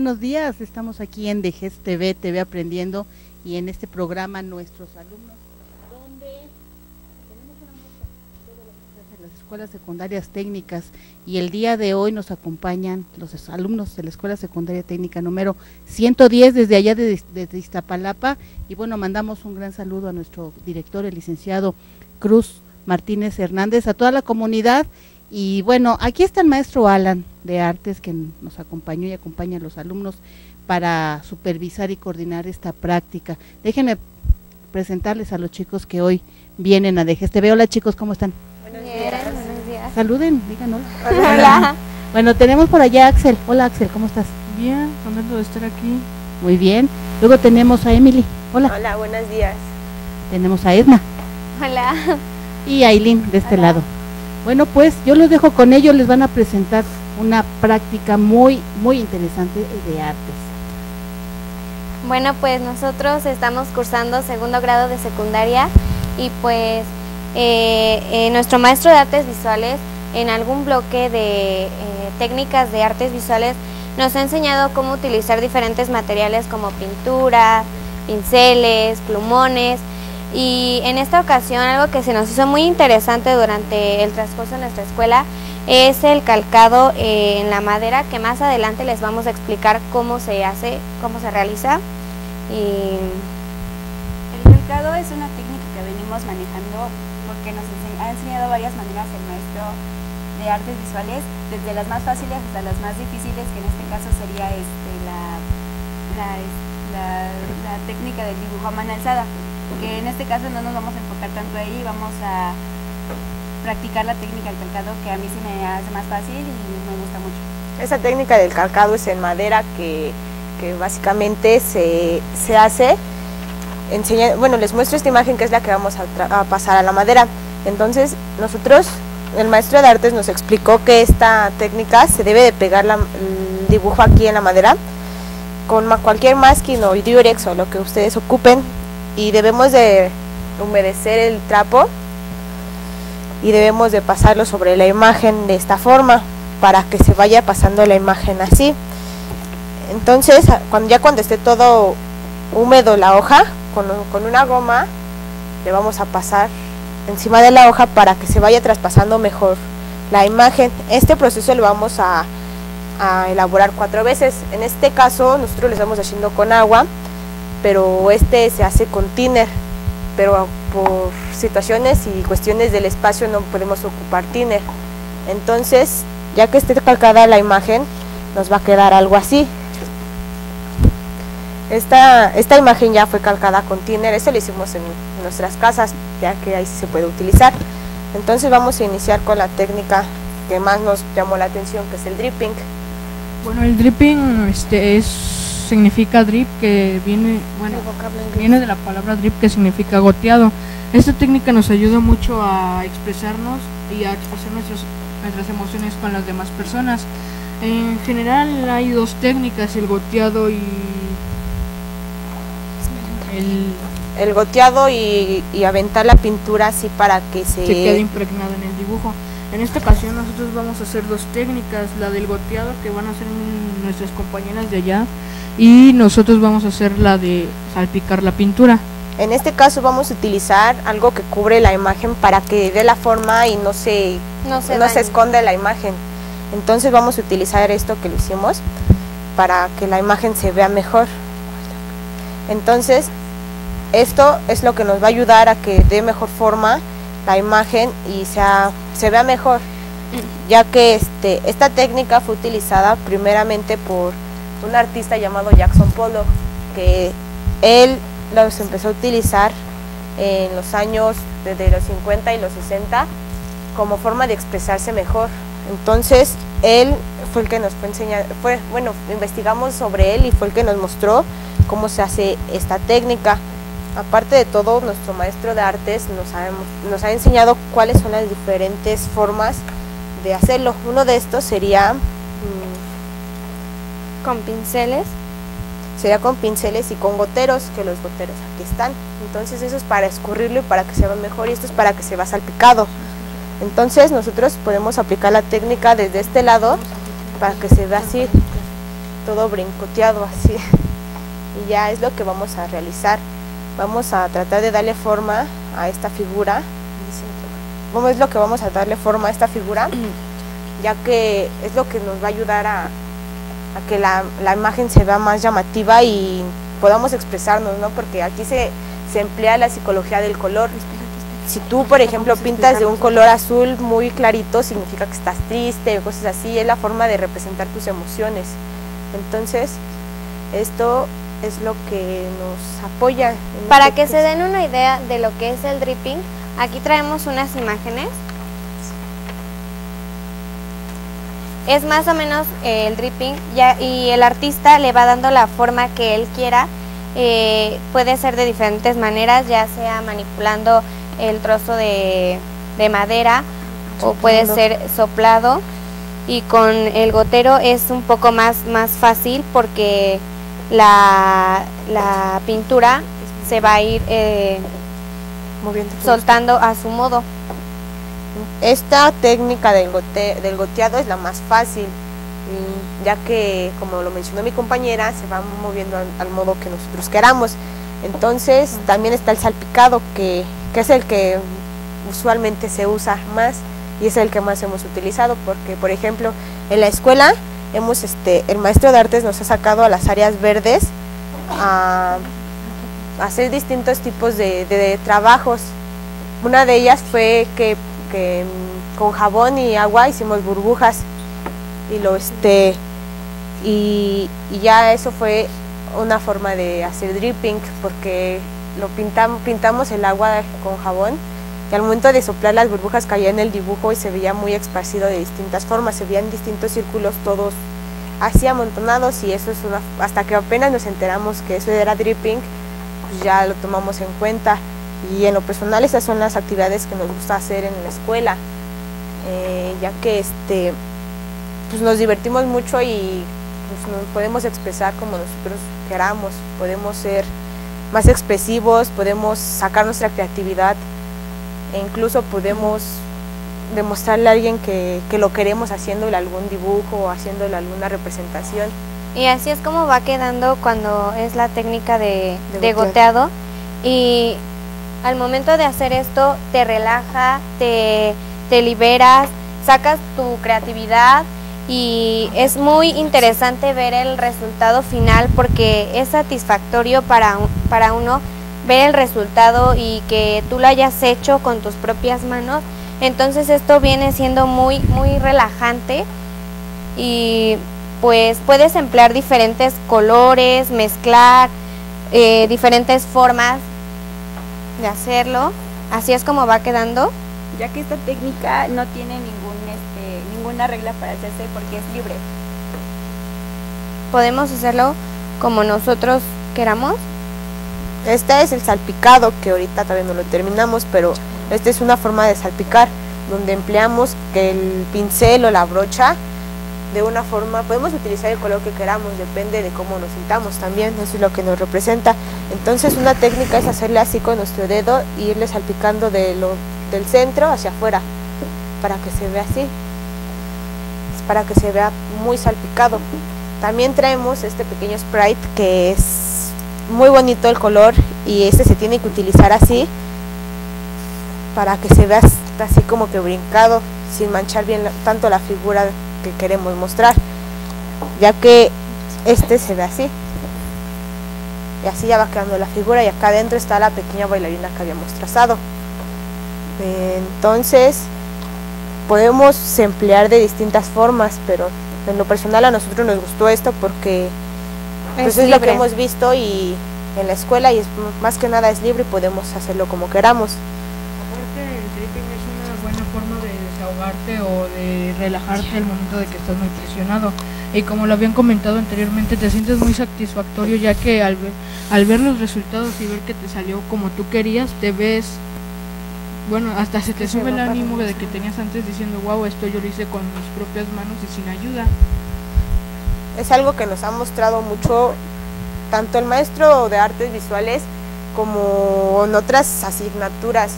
Estamos aquí en Dejes TV, TV Aprendiendo y en este programa nuestros alumnos, donde tenemos una de las escuelas secundarias técnicas y el día de hoy nos acompañan los alumnos de la Escuela Secundaria Técnica número 110 desde allá de, Iztapalapa. Y bueno, mandamos un gran saludo a nuestro director, el licenciado Cruz Martínez Hernández, a toda la comunidad y bueno, aquí está el maestro Alan de Artes que nos acompañó y acompaña a los alumnos para supervisar y coordinar esta práctica. Déjenme presentarles a los chicos que hoy vienen a Dejeste. Hola chicos, ¿cómo están? Buenos días. Buenos días. Saluden, díganos. Hola. Bueno, tenemos por allá a Axel. Hola Axel, ¿cómo estás? Bien, contento de estar aquí. Muy bien. Luego tenemos a Emily. Hola. Hola, buenos días. Tenemos a Edna. Hola. Y a Aileen de este lado. Bueno, pues yo los dejo con ellos, les van a presentar una práctica muy, muy interesante de artes. Bueno, pues nosotros estamos cursando segundo grado de secundaria y pues eh, eh, nuestro maestro de artes visuales en algún bloque de eh, técnicas de artes visuales nos ha enseñado cómo utilizar diferentes materiales como pintura, pinceles, plumones y en esta ocasión algo que se nos hizo muy interesante durante el transcurso de nuestra escuela es el calcado en la madera que más adelante les vamos a explicar cómo se hace, cómo se realiza. el calcado es una técnica que venimos manejando porque nos ha enseñado varias maneras el maestro de artes visuales, desde las más fáciles hasta las más difíciles, que en este caso sería este, la, la, técnica del dibujo a mano alzada, que en este caso no nos vamos a enfocar tanto ahí, vamos a practicar la técnica del calcado que a mí se me hace más fácil y me gusta mucho. Esa técnica del calcado es en madera que, básicamente se, hace, enseña, bueno, les muestro esta imagen que es la que vamos a, pasar a la madera. Entonces nosotros, el maestro de artes nos explicó que esta técnica se debe de pegar el dibujo aquí en la madera con cualquier masking o diurex o lo que ustedes ocupen y debemos de humedecer el trapo y debemos de pasarlo sobre la imagen de esta forma para que se vaya pasando la imagen así. Entonces cuando ya cuando esté todo húmedo la hoja con, con una goma le vamos a pasar encima de la hoja para que se vaya traspasando mejor la imagen. Este proceso lo vamos a, a elaborar cuatro veces. En este caso nosotros lo estamos haciendo con agua pero este se hace con thinner pero por situaciones y cuestiones del espacio no podemos ocupar tiner. Entonces, ya que esté calcada la imagen, nos va a quedar algo así. Esta, esta imagen ya fue calcada con tiner, eso lo hicimos en nuestras casas, ya que ahí se puede utilizar. Entonces vamos a iniciar con la técnica que más nos llamó la atención, que es el dripping. Bueno, el dripping este, es, significa drip, que viene, bueno, viene de la palabra drip, que significa goteado. Esta técnica nos ayuda mucho a expresarnos y a expresar nuestros, nuestras emociones con las demás personas. En general hay dos técnicas, el goteado y el El goteado y, y aventar la pintura así para que se... se queda impregnado en el dibujo. En esta ocasión nosotros vamos a hacer dos técnicas, la del goteado que van a hacer nuestras compañeras de allá y nosotros vamos a hacer la de salpicar la pintura. En este caso vamos a utilizar algo que cubre la imagen para que dé la forma y no se, No se no se esconde la imagen. Entonces vamos a utilizar esto que lo hicimos para que la imagen se vea mejor. Entonces, esto es lo que nos va a ayudar a que dé mejor forma la imagen y sea, se vea mejor, ya que este, esta técnica fue utilizada primeramente por un artista llamado Jackson Pollock, que él los empezó a utilizar en los años desde los 50 y los 60 como forma de expresarse mejor. Entonces, él fue el que nos fue enseñar, fue, bueno, investigamos sobre él y fue el que nos mostró cómo se hace esta técnica. Aparte de todo, nuestro maestro de artes nos ha, enseñado cuáles son las diferentes formas de hacerlo. Uno de estos sería, mm, Con pinceles. sería con pinceles y con goteros, que los goteros aquí están. Entonces eso es para escurrirlo y para que se vea mejor y esto es para que se vea salpicado. Entonces nosotros podemos aplicar la técnica desde este lado para que se vea así, todo brincoteado así. Y ya es lo que vamos a realizar. Vamos a tratar de darle forma a esta figura. ¿Cómo es lo que vamos a darle forma a esta figura? Ya que es lo que nos va a ayudar a, a que la, la imagen se vea más llamativa y podamos expresarnos, ¿no? Porque aquí se, se emplea la psicología del color. Si tú, por ejemplo, pintas de un color azul muy clarito, significa que estás triste o cosas así, es la forma de representar tus emociones. Entonces, esto es lo que nos apoya. en Para este que se den una idea de lo que es el dripping, aquí traemos unas imágenes. Es más o menos eh, el dripping ya, y el artista le va dando la forma que él quiera. Eh, puede ser de diferentes maneras, ya sea manipulando el trozo de, de madera o puede ser soplado. Y con el gotero es un poco más, más fácil porque la, la pintura se va a ir eh, soltando a su modo. Esta técnica del, gote- del goteado es la más fácil, ya que, como lo mencionó mi compañera, se va moviendo al, al modo que nosotros queramos. Entonces, también está el salpicado, que, que es el que usualmente se usa más y es el que más hemos utilizado, porque, por ejemplo, en la escuela, hemos, este, el maestro de artes nos ha sacado a las áreas verdes a, hacer distintos tipos de, de- de trabajos. Una de ellas fue que, que, con jabón y agua hicimos burbujas y lo este y, y ya eso fue una forma de hacer dripping porque lo pintamos pintamos el agua con jabón y al momento de soplar las burbujas caía en el dibujo y se veía muy esparcido de distintas formas, se veían distintos círculos todos así amontonados y eso es una hasta que apenas nos enteramos que eso era dripping, pues ya lo tomamos en cuenta. Y en lo personal esas son las actividades que nos gusta hacer en la escuela, eh, ya que este pues nos divertimos mucho y pues, nos podemos expresar como nosotros queramos, podemos ser más expresivos, podemos sacar nuestra creatividad e incluso podemos demostrarle a alguien que, que lo queremos haciéndole algún dibujo o haciéndole alguna representación. Y así es como va quedando cuando es la técnica de, De de goteado. Y al momento de hacer esto te relaja, te, te liberas, sacas tu creatividad y es muy interesante ver el resultado final porque es satisfactorio para, para uno ver el resultado y que tú lo hayas hecho con tus propias manos. Entonces esto viene siendo muy, muy relajante y pues puedes emplear diferentes colores, mezclar eh, diferentes formas de hacerlo. Así es como va quedando. ya que esta técnica no tiene ningún, este, ninguna regla para hacerse porque es libre. Podemos hacerlo como nosotros queramos. Este es el salpicado, que ahorita todavía no lo terminamos, pero esta es una forma de salpicar, donde empleamos el pincel o la brocha de una forma, podemos utilizar el color que queramos, depende de cómo nos sintamos también, eso es lo que nos representa. Entonces una técnica es hacerle así con nuestro dedo y irle salpicando de lo, del centro hacia afuera, para que se vea así, para que se vea muy salpicado. También traemos este pequeño sprite que es muy bonito el color y este se tiene que utilizar así para que se vea así como que brincado sin manchar bien tanto la figura que queremos mostrar, ya que este se ve así. Y así ya va quedando la figura y acá adentro está la pequeña bailarina que habíamos trazado. Entonces, podemos emplear de distintas formas, pero en lo personal a nosotros nos gustó esto porque pues, es, lo que hemos visto y en la escuela y es, más que nada es libre y podemos hacerlo como queramos. o de relajarte el momento de que estás muy presionado. Y como lo habían comentado anteriormente, te sientes muy satisfactorio ya que al ver, al ver los resultados y ver que te salió como tú querías, te ves, bueno, hasta se te sube el ánimo de que tenías antes diciendo, wow, esto yo lo hice con mis propias manos y sin ayuda. Es algo que nos ha mostrado mucho tanto el maestro de artes visuales como en otras asignaturas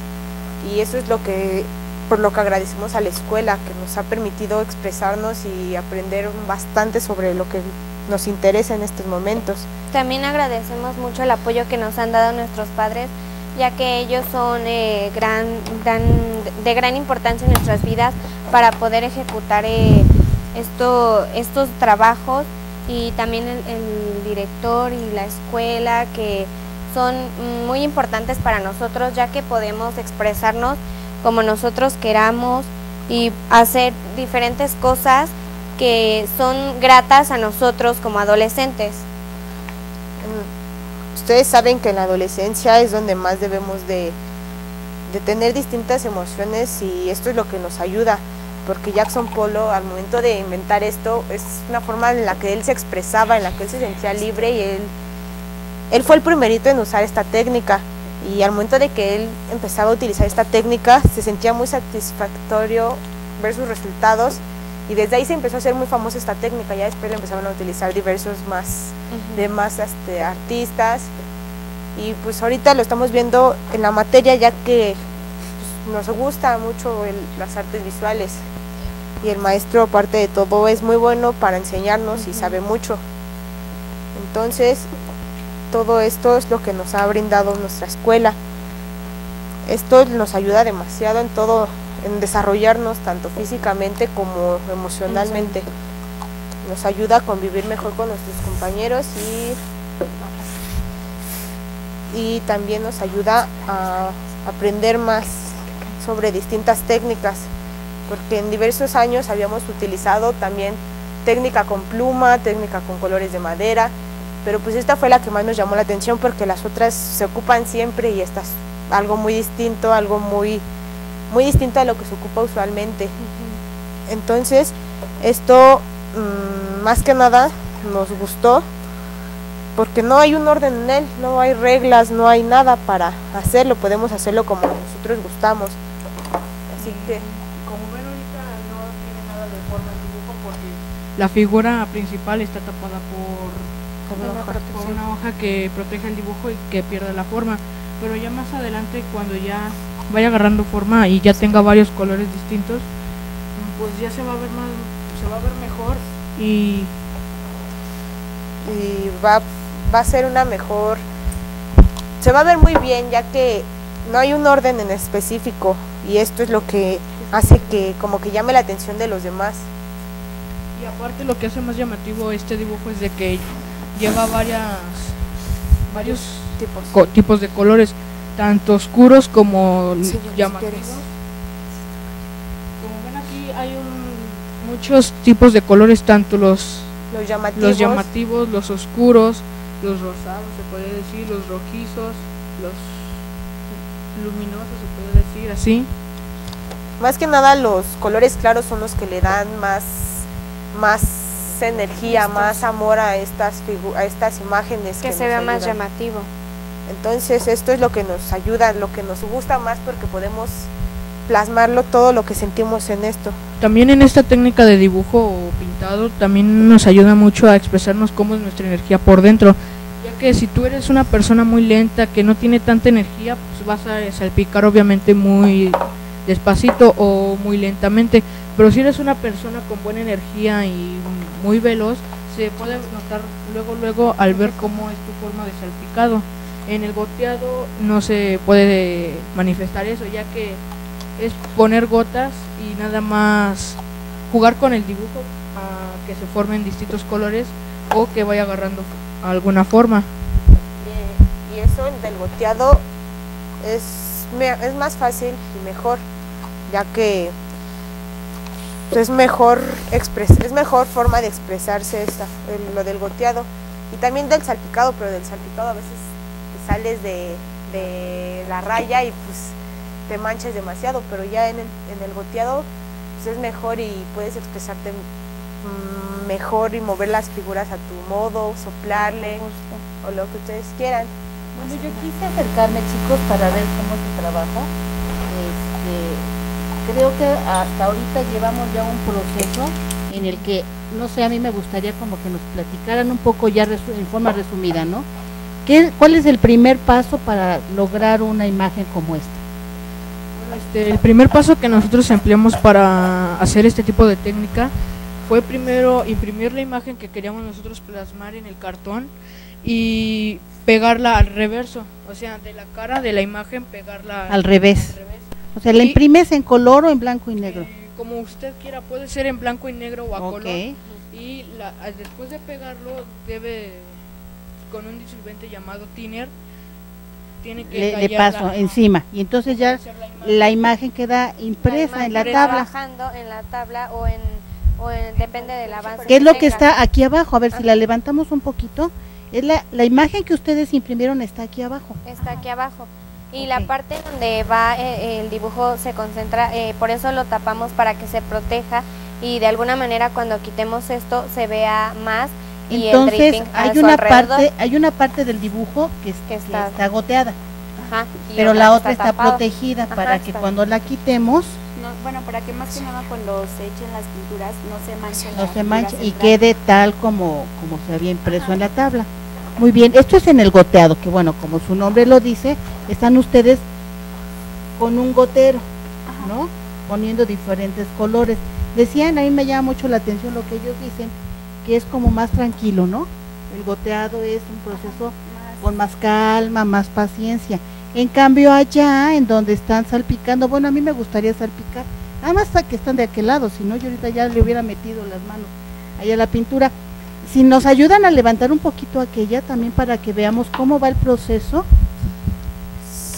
y eso es lo que por lo que agradecemos a la escuela que nos ha permitido expresarnos y aprender bastante sobre lo que nos interesa en estos momentos. También agradecemos mucho el apoyo que nos han dado nuestros padres, ya que ellos son eh, de gran importancia en nuestras vidas para poder ejecutar eh, esto, estos trabajos y también el, el director y la escuela que son muy importantes para nosotros ya que podemos expresarnos como nosotros queramos y hacer diferentes cosas que son gratas a nosotros como adolescentes. Mm, ustedes saben que en la adolescencia es donde más debemos de, de tener distintas emociones y esto es lo que nos ayuda, porque Jackson Polo al momento de inventar esto es una forma en la que él se expresaba, en la que él se sentía libre y él, él fue el primerito en usar esta técnica. Y al momento de que él empezaba a utilizar esta técnica se sentía muy satisfactorio ver sus resultados. Y desde ahí se empezó a hacer muy famosa esta técnica, ya después la empezaron a utilizar diversos más, demás este, artistas. Y pues ahorita lo estamos viendo en la materia ya que nos gusta mucho las artes visuales. Y el maestro aparte de todo es muy bueno para enseñarnos y sabe mucho. Entonces todo esto es lo que nos ha brindado nuestra escuela. Esto nos ayuda demasiado en todo, en desarrollarnos tanto físicamente como emocionalmente. Nos ayuda a convivir mejor con nuestros compañeros y, y también nos ayuda a aprender más sobre distintas técnicas, porque en diversos años habíamos utilizado también técnica con pluma, técnica con colores de madera, pero pues esta fue la que más nos llamó la atención porque las otras se ocupan siempre y esta es algo muy distinto, algo muy, muy distinto a lo que se ocupa usualmente. Entonces, esto mm, más que nada nos gustó porque no hay un orden en él, no hay reglas, no hay nada para hacerlo, podemos hacerlo como nosotros gustamos. Así que... Como ven ahorita no tiene nada de forma de dibujo porque la figura principal está tapada por una, hoja. que proteja el dibujo y que pierda la forma. Pero ya más adelante, cuando ya vaya agarrando forma y ya tenga varios colores distintos, pues ya se va a ver más, se va a ver mejor y, y va, va a ser una mejor, se va a ver muy bien ya que no hay un orden en específico y esto es lo que hace que como que llame la atención de los demás. Y aparte lo que hace más llamativo este dibujo es de que lleva varias varios tipos, tipos de colores, tanto oscuros como llamativos. Como ven aquí hay muchos tipos de colores, tanto los, los llamativos. los llamativos, los oscuros, los rosados, se puede decir, los rojizos, los luminosos, se puede decir así. más que nada los colores claros son los que le dan más, más energía, más amor a estas, a estas imágenes. Que, se vea más llamativo. Entonces esto es lo que nos ayuda, lo que nos gusta más porque podemos plasmarlo todo lo que sentimos en esto. También en esta técnica de dibujo o pintado también nos ayuda mucho a expresarnos cómo es nuestra energía por dentro, que si tú eres una persona muy lenta que no tiene tanta energía, pues vas a salpicar obviamente muy despacito o muy lentamente, pero si eres una persona con buena energía y muy veloz, se puede notar luego luego al ver cómo es tu forma de salpicado. En el goteado no se puede manifestar eso, ya que es poner gotas y nada más jugar con el dibujo a que se formen distintos colores o que vaya agarrando alguna forma. Y, eso del goteado es, es más fácil y mejor, ya que es mejor es mejor forma de expresarse esta, lo del goteado y también del salpicado, pero del salpicado a veces sales de, de la raya y pues te manches demasiado, pero ya en el, en el goteado pues es mejor y puedes expresarte mejor y mover las figuras a tu modo, soplarle o lo que ustedes quieran. Bueno, yo quise acercarme chicos para ver cómo se trabaja. Este, creo que hasta ahorita llevamos ya un proceso en el que, no sé, a mí me gustaría como que nos platicaran un poco ya en forma resumida, ¿no? ¿Qué, ¿Cuál es el primer paso para lograr una imagen como esta? Este, el primer paso que nosotros empleamos para hacer este tipo de técnica fue primero imprimir la imagen que queríamos nosotros plasmar en el cartón y pegarla al reverso, o sea, de la cara de la imagen pegarla al, revés. O sea, ¿la imprimes en color o en blanco y negro? Eh, como usted quiera, puede ser en blanco y negro o a color. Y después de pegarlo debe con un disolvente llamado thinner le, le, paso encima y entonces ya la imagen, queda impresa en la tabla. Trabajando en la tabla o en, o en depende del avance. ¿Qué es lo que está aquí abajo? A ver si la levantamos un poquito. Es la, la imagen que ustedes imprimieron está aquí abajo. Está aquí abajo. Y la parte donde va eh, el dibujo se concentra, eh, por eso lo tapamos para que se proteja y de alguna manera cuando quitemos esto se vea más entonces hay una parte, hay una parte del dibujo que, está, goteada, pero la otra está, protegida para que cuando la quitemos bueno, para que más que nada cuando se echen las pinturas no se manchen. No se manche y quede tal como, como se había impreso en la tabla. Muy bien, esto es en el goteado, que bueno, como su nombre lo dice, están ustedes con un gotero, ¿no? Poniendo diferentes colores. Decían, a mí me llama mucho la atención lo que ellos dicen, que es como más tranquilo, ¿no? El goteado es un proceso con más calma, más paciencia. En cambio allá, en donde están salpicando, bueno, a mí me gustaría salpicar, nada más hasta que están de aquel lado, si no yo ahorita ya le hubiera metido las manos allá a la pintura. Si nos ayudan a levantar un poquito aquella también para que veamos cómo va el proceso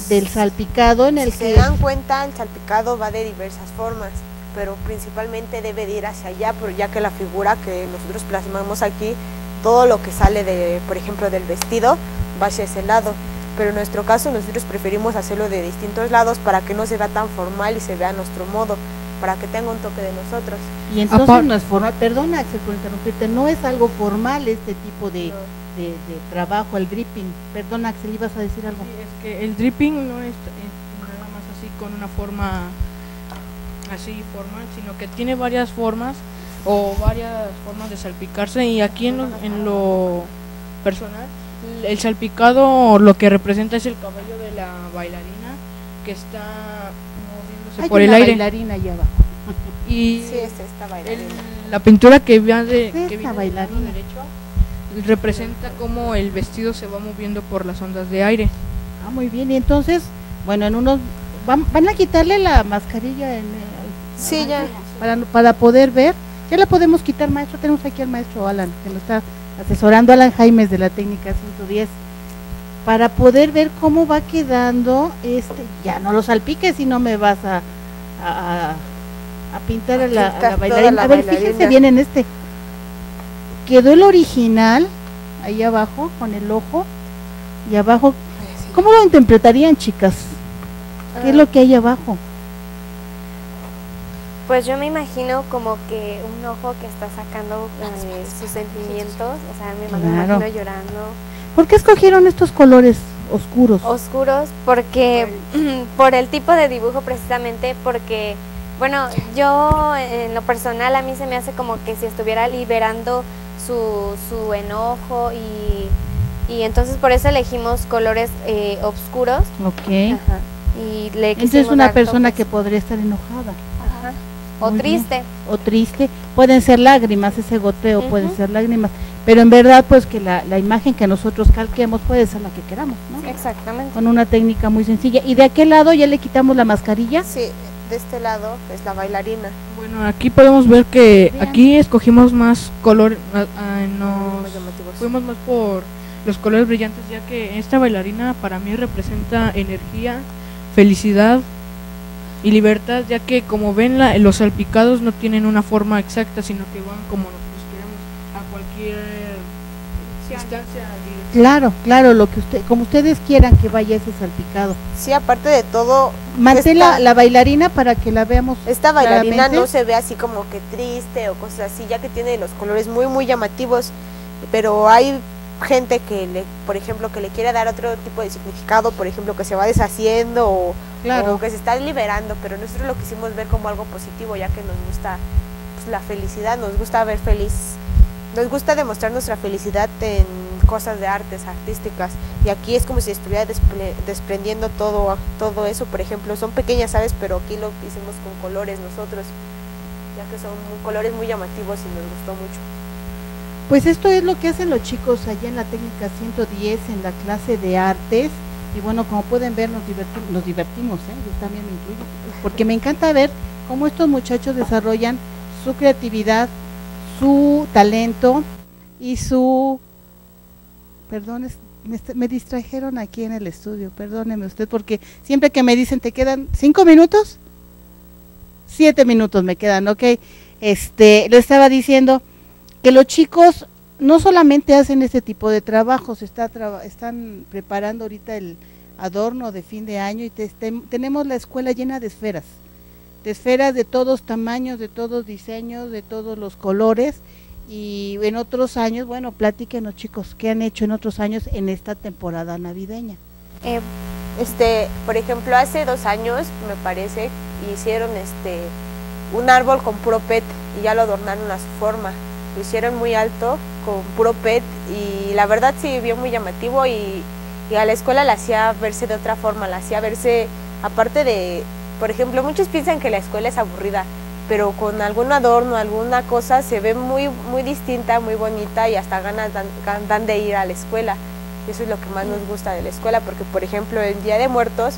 del salpicado en el si que... se dan cuenta, el salpicado va de diversas formas pero principalmente debe de ir hacia allá, pero ya que la figura que nosotros plasmamos aquí, todo lo que sale de, por ejemplo, del vestido va hacia ese lado. Pero en nuestro caso nosotros preferimos hacerlo de distintos lados para que no se vea tan formal y se vea a nuestro modo, para que tenga un toque de nosotros. Y entonces no es formal, perdona Axel por interrumpirte, no es algo formal este tipo de, de, trabajo, el dripping. Perdona Axel, ibas a decir algo. es que el dripping no es nada más así con una forma así formal, sino que tiene varias formas o varias formas de salpicarse y aquí en lo, personal el salpicado lo que representa es el cabello de la bailarina que está moviéndose por el aire. bailarina allá abajo. Y sí, es esta bailarina. la pintura que viene de que viene bailarina. derecho representa cómo el vestido se va moviendo por las ondas de aire. Ah, muy bien. Y entonces, bueno, en unos van, van a quitarle la mascarilla en Sí, ya. Para, para poder ver. Ya la podemos quitar, maestro. Tenemos aquí al maestro Alan, que nos está asesorando, Alan Jaimes de la técnica 110. Para poder ver cómo va quedando este. Ya no lo salpiques si no me vas a, a, pintar a, la, bailarina. a ver, fíjense bien en este. Quedó el original ahí abajo con el ojo y abajo. ¿Cómo lo interpretarían, chicas? ¿Qué es lo que hay abajo? Pues yo me imagino como que un ojo que está sacando eh, sus sentimientos, o sea, me imagino llorando. ¿Por qué escogieron estos colores oscuros? Oscuros porque por el tipo de dibujo precisamente porque bueno, yo en lo personal a mí se me hace como que si estuviera liberando su, su enojo y, y entonces por eso elegimos colores eh, oscuros. Ok. Y le Entonces es una persona que podría estar enojada. O triste. O triste. Pueden ser lágrimas, ese goteo pueden ser lágrimas. Pero en verdad, pues que la, la, imagen que nosotros calquemos puede ser la que queramos, ¿no? Exactamente. Con una técnica muy sencilla. ¿Y de aquel lado ya le quitamos la mascarilla? Sí, de este lado es la bailarina. Bueno, aquí podemos ver que aquí escogimos más color, nos fuimos más por los colores brillantes, ya que esta bailarina para mí representa energía, felicidad, y libertad, ya que como ven la, los salpicados no tienen una forma exacta, sino que van como nosotros queremos a cualquier distancia. Claro, claro, lo que usted, como ustedes quieran que vaya ese salpicado. Sí, aparte de todo, mantén la, bailarina para que la veamos. Esta bailarina no se ve así como que triste o cosas así, ya que tiene los colores muy muy llamativos, pero hay gente que le, por ejemplo, que le quiere dar otro tipo de significado, por ejemplo, que se va deshaciendo o, claro. que se está liberando, pero nosotros lo quisimos ver como algo positivo, ya que nos gusta pues, la felicidad, nos gusta ver feliz, nos gusta demostrar nuestra felicidad en cosas de artes artísticas. Y aquí es como si estuviera desprendiendo todo todo eso. Por ejemplo son pequeñas aves pero aquí lo hicimos con colores nosotros ya que son colores muy llamativos y nos gustó mucho pues esto es lo que hacen los chicos allá en la técnica 110 en la clase de artes. Y bueno, como pueden ver, nos, nos divertimos, ¿eh? yo también me incluyo, porque me encanta ver cómo estos muchachos desarrollan su creatividad, su talento y su... Perdón, me, distrajeron aquí en el estudio, perdóneme usted, porque siempre que me dicen, ¿te quedan cinco minutos? Siete minutos me quedan, ok. Este, lo estaba diciendo que los chicos no solamente hacen este tipo de trabajos, está están preparando ahorita el adorno de fin de año y tenemos la escuela llena de esferas, de esferas de todos tamaños, de todos diseños, de todos los colores y en otros años, bueno, platíquenos chicos, ¿qué han hecho en otros años en esta temporada navideña? Eh, este, por ejemplo, hace dos años, me parece, hicieron este un árbol con puro PET y ya lo adornaron a su forma lo hicieron muy alto con puro PET y la verdad sí vio muy llamativo y, a la escuela la hacía verse de otra forma, la hacía verse aparte de, por ejemplo, muchos piensan que la escuela es aburrida, pero con algún adorno, alguna cosa se ve muy, muy distinta, muy bonita y hasta ganas dan, de ir a la escuela. Y eso es lo que más nos gusta de la escuela, porque por ejemplo el Día de Muertos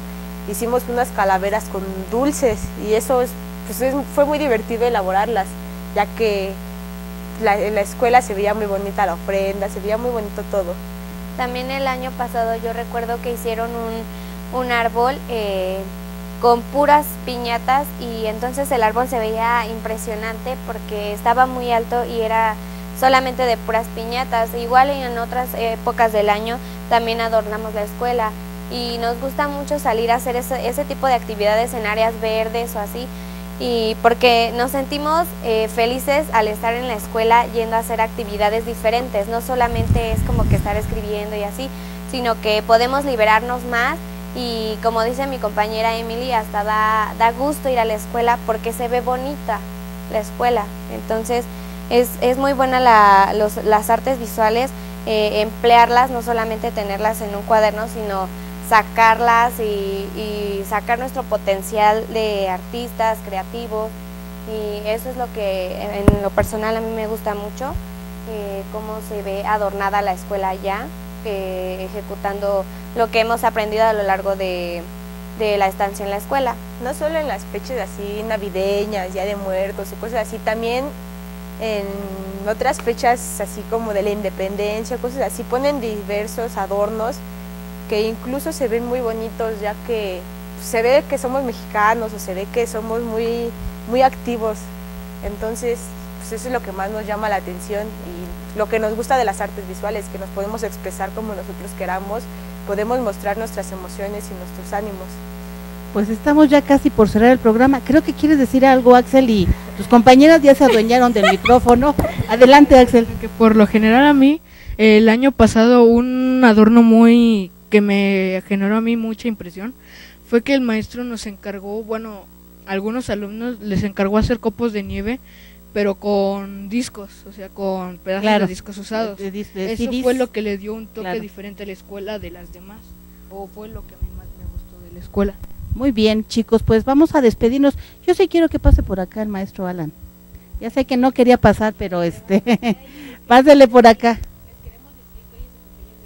hicimos unas calaveras con dulces y eso pues fue muy divertido elaborarlas, ya que la, en la escuela se veía muy bonita la ofrenda, se veía muy bonito todo. También el año pasado yo recuerdo que hicieron un, un árbol eh, con puras piñatas y entonces el árbol se veía impresionante porque estaba muy alto y era solamente de puras piñatas. Igual en otras épocas del año también adornamos la escuela y nos gusta mucho salir a hacer ese, ese tipo de actividades en áreas verdes o así y porque nos sentimos eh, felices al estar en la escuela yendo a hacer actividades diferentes, no solamente es como que estar escribiendo y así, sino que podemos liberarnos más y como dice mi compañera Emily, hasta da, da gusto ir a la escuela porque se ve bonita la escuela, entonces es, es muy buena la, los, las artes visuales, eh, emplearlas, no solamente tenerlas en un cuaderno, sino sacarlas y, sacar nuestro potencial de artistas, creativos y eso es lo que en lo personal a mí me gusta mucho, eh, cómo se ve adornada la escuela ya, eh, ejecutando lo que hemos aprendido a lo largo de, la estancia en la escuela. No solo en las fechas así navideñas, ya de muertos y cosas así, también en otras fechas así como de la independencia, cosas así, ponen diversos adornos que incluso se ven muy bonitos ya que se ve que somos mexicanos o se ve que somos muy, muy activos. Entonces, pues eso es lo que más nos llama la atención y lo que nos gusta de las artes visuales, que nos podemos expresar como nosotros queramos, podemos mostrar nuestras emociones y nuestros ánimos. pues estamos ya casi por cerrar el programa. Creo que quieres decir algo, Axel, y tus compañeras ya se adueñaron del micrófono. Adelante, Axel. Que por lo general a mí, el año pasado un adorno muy que me generó a mí mucha impresión fue que el maestro nos encargó, bueno, algunos alumnos les encargó hacer copos de nieve, pero con discos, o sea, con pedazos de discos usados. Eso fue lo que le dio un toque diferente a la escuela de las demás, o fue lo que a mí más me gustó de la escuela. Muy bien, chicos, pues vamos a despedirnos. Yo sí quiero que pase por acá el maestro Alan. Ya sé que no quería pasar, pero este, pásele por acá.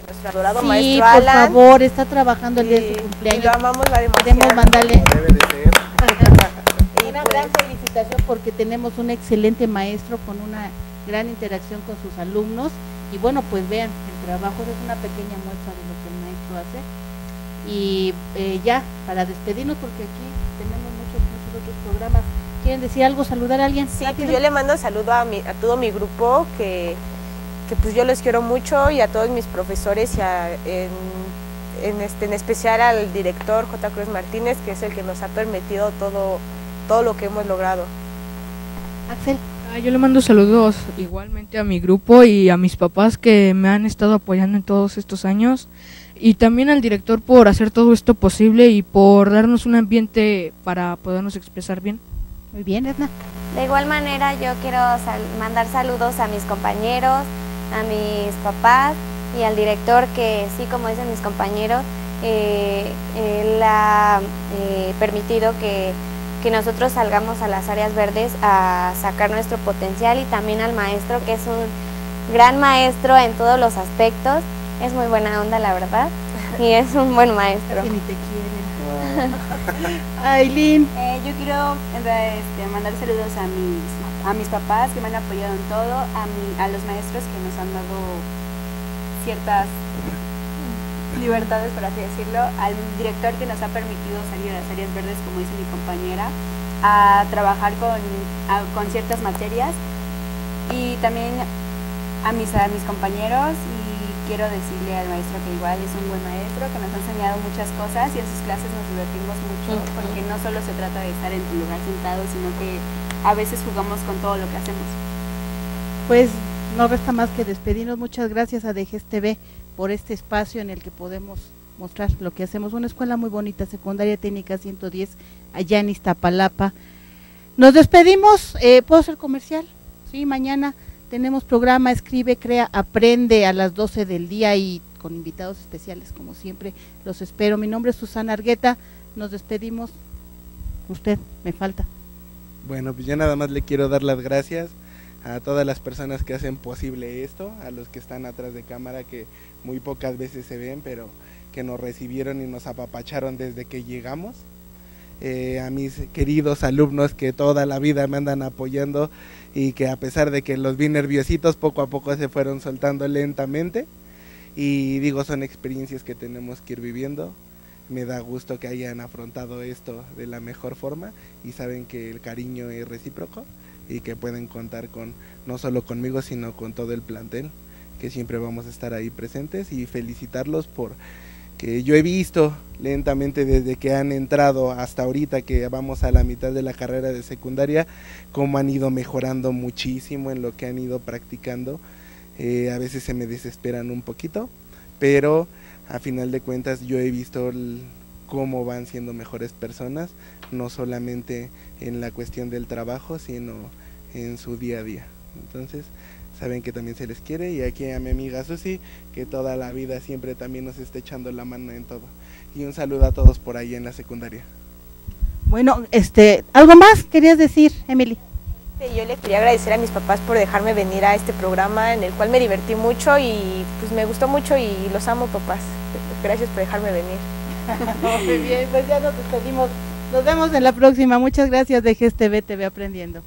Nuestro adorado maestro por favor, está trabajando el día de su cumpleaños. Y lo amamos, Queremos mandarle una gran felicitación porque tenemos un excelente maestro con una gran interacción con sus alumnos. Y bueno, pues vean, el trabajo es una pequeña muestra de lo que el maestro hace y eh, ya, para despedirnos, porque aquí tenemos muchos, muchos otros programas. ¿Quieren decir algo, saludar a alguien? Sí, pues yo le mando saludo a, mi, a todo mi grupo, que, pues yo les quiero mucho, y a todos mis profesores, y en, este, en especial al director J. Cruz Martínez, que es el que nos ha permitido todo, todo lo que hemos logrado. Axel. Ah, yo le mando saludos igualmente a mi grupo y a mis papás que me han estado apoyando en todos estos años y también al director por hacer todo esto posible y por darnos un ambiente para podernos expresar bien. Muy bien, Edna. De igual manera, yo quiero mandar saludos a mis compañeros, a mis papás y al director que sí, como dicen mis compañeros, eh, él ha eh, permitido que, que nosotros salgamos a las áreas verdes a sacar nuestro potencial y también al maestro que es un gran maestro en todos los aspectos es muy buena onda, la verdad. Y es un buen maestro. Aileen. Eh, yo quiero este, mandar saludos a mis, a mis papás que me han apoyado en todo, a, a los maestros que nos han dado ciertas libertades, por así decirlo, al director que nos ha permitido salir a las áreas verdes, como dice mi compañera, a trabajar con, con ciertas materias. Y también a mis, a mis compañeros quiero decirle al maestro que igual es un buen maestro, que nos ha enseñado muchas cosas y en sus clases nos divertimos mucho, porque no solo se trata de estar en tu lugar sentado, sino que a veces jugamos con todo lo que hacemos. Pues no resta más que despedirnos. Muchas gracias a TV por este espacio en el que podemos mostrar lo que hacemos. Una escuela muy bonita, secundaria técnica 110, allá en Iztapalapa. Nos despedimos. Eh, ¿Puedo ser comercial? Sí, mañana tenemos programa Escribe, Crea, Aprende a las 12 del día y con invitados especiales como siempre. Los espero. Mi nombre es Susana Argueta. Nos despedimos. Usted, me falta. Bueno, pues yo nada más le quiero dar las gracias a todas las personas que hacen posible esto, a los que están atrás de cámara que muy pocas veces se ven, pero que nos recibieron y nos apapacharon desde que llegamos. Eh, a mis queridos alumnos que toda la vida me andan apoyando y que a pesar de que los vi nerviositos, poco a poco se fueron soltando lentamente. Y digo, son experiencias que tenemos que ir viviendo. Me da gusto que hayan afrontado esto de la mejor forma y saben que el cariño es recíproco y que pueden contar con no solo conmigo, sino con todo el plantel, que siempre vamos a estar ahí presentes y felicitarlos por que yo he visto lentamente desde que han entrado hasta ahorita que vamos a la mitad de la carrera de secundaria, cómo han ido mejorando muchísimo en lo que han ido practicando. Eh, a veces se me desesperan un poquito, pero a final de cuentas yo he visto cómo van siendo mejores personas, no solamente en la cuestión del trabajo, sino en su día a día. Entonces, saben que también se les quiere y aquí a mi amiga Susi que toda la vida siempre también nos está echando la mano en todo. Y un saludo a todos por ahí en la secundaria. Bueno, este, ¿algo más querías decir, Emily? Yo le quería agradecer a mis papás por dejarme venir a este programa en el cual me divertí mucho y pues me gustó mucho y los amo papás. Gracias por dejarme venir. Muy bien, pues ya nos despedimos. Nos vemos en la próxima. Muchas gracias de GSTV TV Aprendiendo.